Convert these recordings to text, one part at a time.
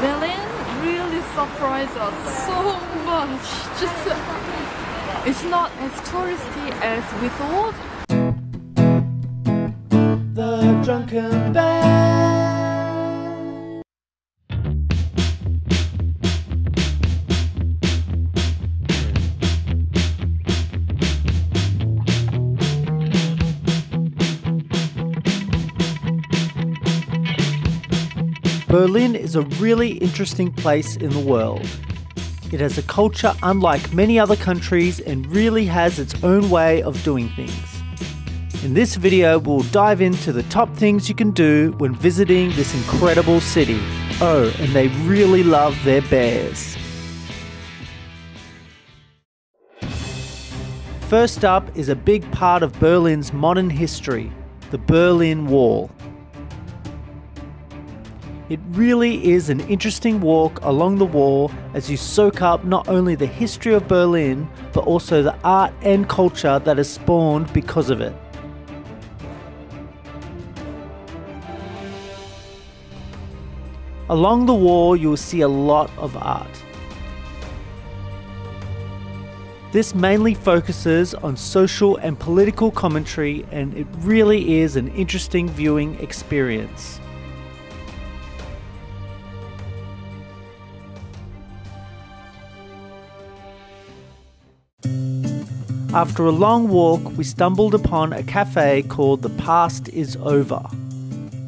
Berlin really surprised us so much. Just uh, it's not as touristy as we thought. The Drunken Bear. Berlin is a really interesting place in the world. It has a culture unlike many other countries and really has its own way of doing things. In this video, we'll dive into the top things you can do when visiting this incredible city. Oh, and they really love their bears. First up is a big part of Berlin's modern history the Berlin Wall. It really is an interesting walk along the wall as you soak up not only the history of Berlin, but also the art and culture that has spawned because of it. Along the wall, you will see a lot of art. This mainly focuses on social and political commentary, and it really is an interesting viewing experience. After a long walk, we stumbled upon a cafe called The Past is Over,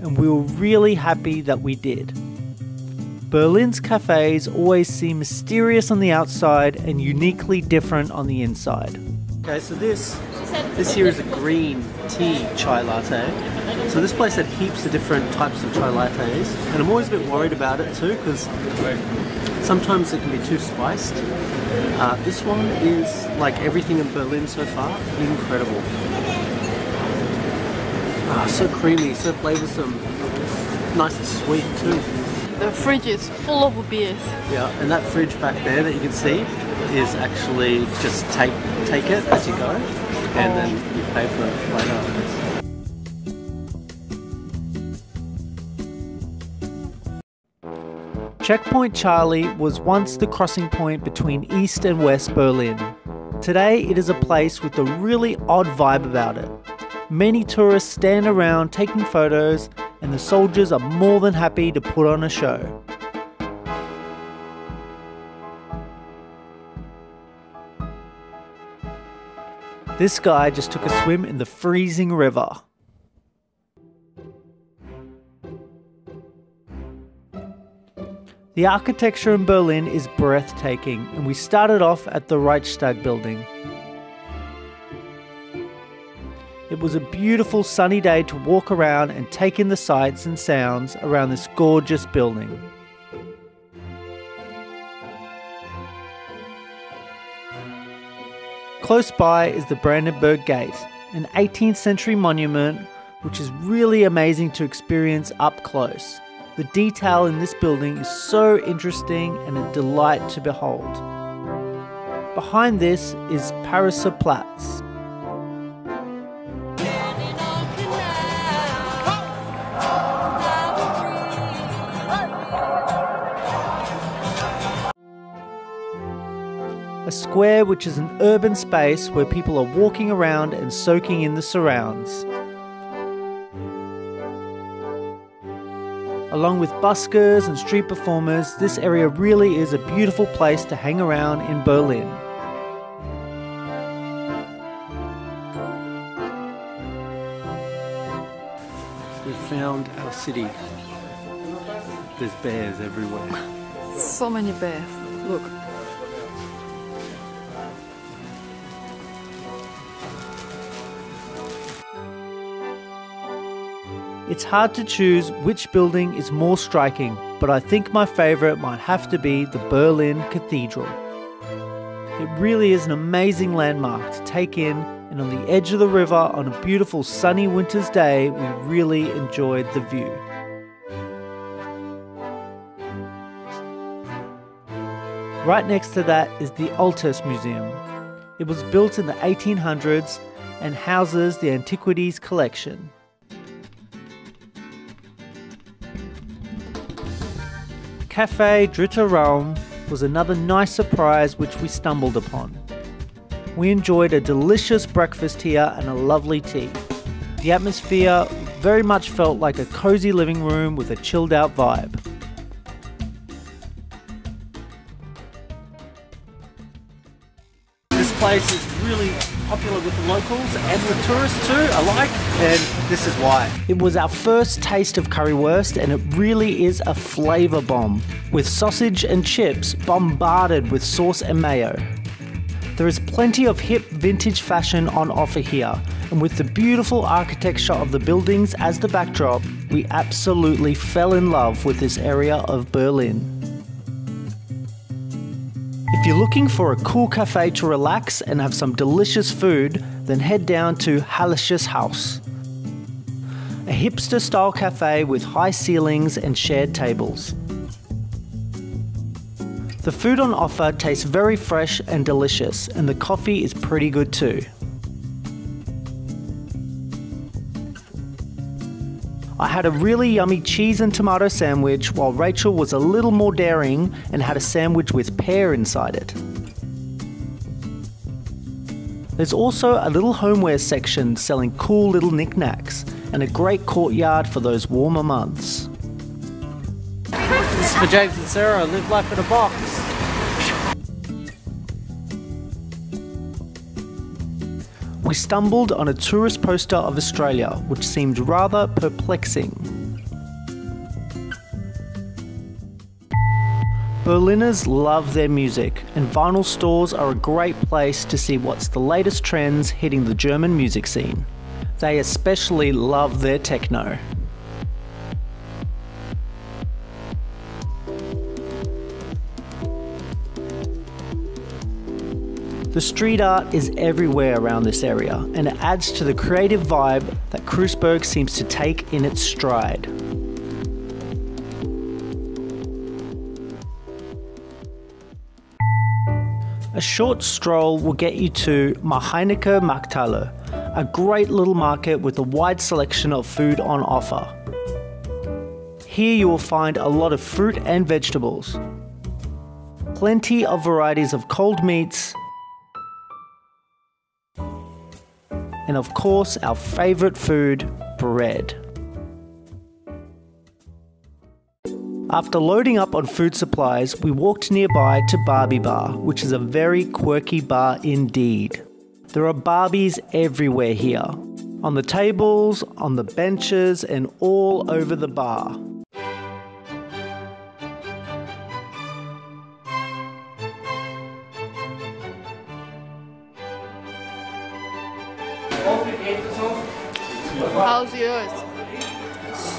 and we were really happy that we did. Berlin's cafes always seem mysterious on the outside and uniquely different on the inside. Okay, so this this here is a green tea chai latte. So this place had heaps of different types of chai lattes, and I'm always a bit worried about it too because sometimes it can be too spiced. Uh, this one is like everything in Berlin so far, incredible. Ah, so creamy, so flavoursome, nice and sweet too. The fridge is full of beers. Yeah, and that fridge back there that you can see is actually just take take it as you go, and then you pay for it later. Checkpoint Charlie was once the crossing point between East and West Berlin. Today, it is a place with a really odd vibe about it. Many tourists stand around taking photos, and the soldiers are more than happy to put on a show. This guy just took a swim in the freezing river. The architecture in Berlin is breathtaking, and we started off at the Reichstag building. It was a beautiful sunny day to walk around and take in the sights and sounds around this gorgeous building. Close by is the Brandenburg Gate, an 18th century monument which is really amazing to experience up close. The detail in this building is so interesting and a delight to behold. Behind this is Pariser Platz. A square which is an urban space where people are walking around and soaking in the surrounds. Along with buskers and street performers, this area really is a beautiful place to hang around in Berlin. We've found our city. There's bears everywhere. So many bears. Look. It's hard to choose which building is more striking, but I think my favourite might have to be the Berlin Cathedral. It really is an amazing landmark to take in, and on the edge of the river on a beautiful sunny winter's day, we really enjoyed the view. Right next to that is the Altes Museum. It was built in the 1800s and houses the antiquities collection. Cafe Dritta was another nice surprise which we stumbled upon. We enjoyed a delicious breakfast here and a lovely tea. The atmosphere very much felt like a cozy living room with a chilled out vibe. This place is really popular with the locals and with tourists too alike, and this is why. It was our first taste of currywurst, and it really is a flavour bomb, with sausage and chips bombarded with sauce and mayo. There is plenty of hip vintage fashion on offer here, and with the beautiful architecture of the buildings as the backdrop, we absolutely fell in love with this area of Berlin. If you're looking for a cool cafe to relax and have some delicious food, then head down to Hallesches Haus. A hipster style cafe with high ceilings and shared tables. The food on offer tastes very fresh and delicious, and the coffee is pretty good too. I had a really yummy cheese and tomato sandwich while Rachel was a little more daring and had a sandwich with pear inside it. There's also a little homeware section selling cool little knickknacks and a great courtyard for those warmer months. This is for James and Sarah, live life in a box. We stumbled on a tourist poster of Australia, which seemed rather perplexing. Berliners love their music, and vinyl stores are a great place to see what's the latest trends hitting the German music scene. They especially love their techno. The street art is everywhere around this area, and it adds to the creative vibe that Kreuzberg seems to take in its stride. A short stroll will get you to Marheineke Markthalle, a great little market with a wide selection of food on offer. Here you will find a lot of fruit and vegetables, plenty of varieties of cold meats, and of course, our favourite food, bread. After loading up on food supplies, we walked nearby to Barbie Bar, which is a very quirky bar indeed. There are Barbies everywhere here on the tables, on the benches, and all over the bar.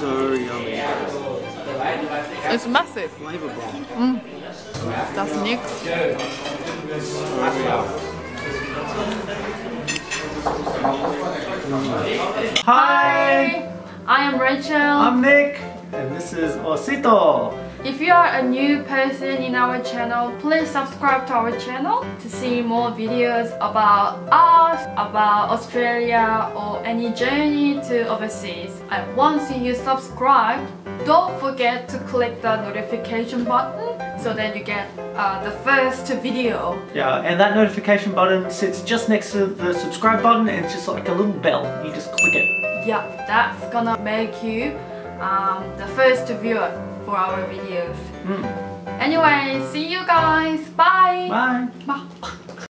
So yummy. It's massive. Flavor bomb. Mm. That's nix. Hi, I am Rachel. I'm Nick, and this is Osito. If you are a new person in our channel, please subscribe to our channel to see more videos about us, about Australia or any journey to overseas. And once you subscribe, don't forget to click the notification button so that you get uh, the first video. Yeah, and that notification button sits just next to the subscribe button, and it's just like a little bell. You just click it. Yeah, that's gonna make you um, the first viewer for our videos. Mm. Anyway, see you guys. Bye. Bye. Bye.